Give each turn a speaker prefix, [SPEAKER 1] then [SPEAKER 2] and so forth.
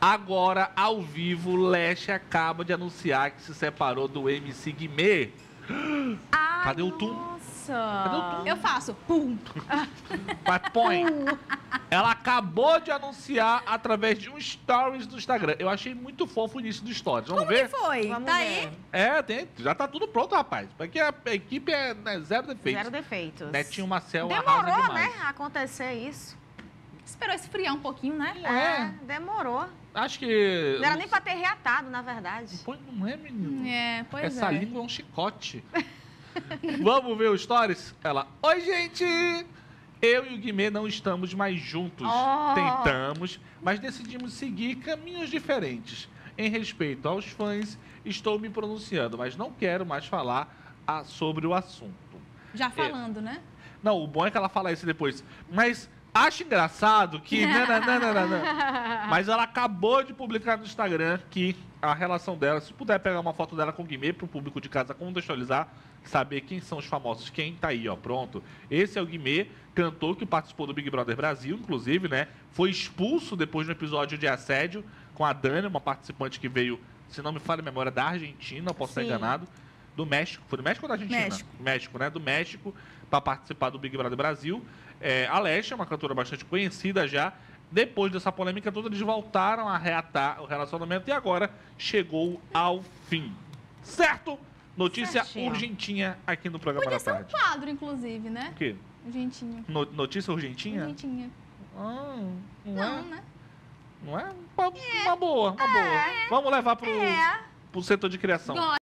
[SPEAKER 1] Agora, ao vivo, Leste acaba de anunciar que se separou do MC Guimê.
[SPEAKER 2] Ai,
[SPEAKER 1] Cadê o tum?
[SPEAKER 2] Nossa.
[SPEAKER 1] Cadê o tum?
[SPEAKER 3] Eu faço. Pum.
[SPEAKER 1] Mas põe. Ela acabou de anunciar através de um stories do Instagram. Eu achei muito fofo o início do stories. Vamos
[SPEAKER 3] Como
[SPEAKER 1] ver?
[SPEAKER 3] que foi?
[SPEAKER 2] Vamos
[SPEAKER 3] tá
[SPEAKER 2] ver.
[SPEAKER 3] aí?
[SPEAKER 1] É, tem, já tá tudo pronto, rapaz. Porque a, a equipe é né, zero defeitos.
[SPEAKER 2] Zero defeitos.
[SPEAKER 1] Netinho Marcel
[SPEAKER 2] Demorou, né, a acontecer isso.
[SPEAKER 3] Esperou esfriar um pouquinho, né?
[SPEAKER 1] Não é?
[SPEAKER 2] demorou.
[SPEAKER 1] Acho que...
[SPEAKER 2] Não era nem pra ter reatado, na verdade.
[SPEAKER 1] Pô, não é, menino?
[SPEAKER 3] É, pois
[SPEAKER 1] Essa
[SPEAKER 3] é.
[SPEAKER 1] língua é um chicote. Vamos ver os stories? Ela, oi gente! Eu e o Guimê não estamos mais juntos.
[SPEAKER 2] Oh.
[SPEAKER 1] Tentamos, mas decidimos seguir caminhos diferentes. Em respeito aos fãs, estou me pronunciando, mas não quero mais falar ah, sobre o assunto.
[SPEAKER 3] Já falando, né?
[SPEAKER 1] Não, o bom é que ela fala isso depois. Mas acho engraçado que. nananana. Mas ela acabou de publicar no Instagram que a relação dela, se puder pegar uma foto dela com o Guimê para o público de casa contextualizar, saber quem são os famosos, quem tá aí, ó, pronto. Esse é o Guimê, cantor que participou do Big Brother Brasil, inclusive, né? Foi expulso depois de um episódio de assédio com a Dani, uma participante que veio, se não me falha a memória, da Argentina, posso estar
[SPEAKER 3] Sim.
[SPEAKER 1] enganado. Do México. Foi do México ou da Argentina?
[SPEAKER 3] México.
[SPEAKER 1] México, né? Do México, para participar do Big Brother Brasil. É, a Leste é uma cantora bastante conhecida já. Depois dessa polêmica toda, eles voltaram a reatar o relacionamento e agora chegou ao fim. Certo? Notícia
[SPEAKER 2] Certinho.
[SPEAKER 1] urgentinha aqui no programa
[SPEAKER 3] Podia
[SPEAKER 1] da
[SPEAKER 3] ser um
[SPEAKER 1] tarde.
[SPEAKER 3] quadro, inclusive, né?
[SPEAKER 1] O quê?
[SPEAKER 3] Gentinho.
[SPEAKER 1] No- notícia urgentinha?
[SPEAKER 3] Gentinha.
[SPEAKER 1] Ah, não,
[SPEAKER 3] Não,
[SPEAKER 1] é?
[SPEAKER 3] né?
[SPEAKER 1] Não é? Uma, uma boa, uma boa. Vamos levar pro,
[SPEAKER 2] É.
[SPEAKER 1] pro setor de criação.
[SPEAKER 3] Gosto.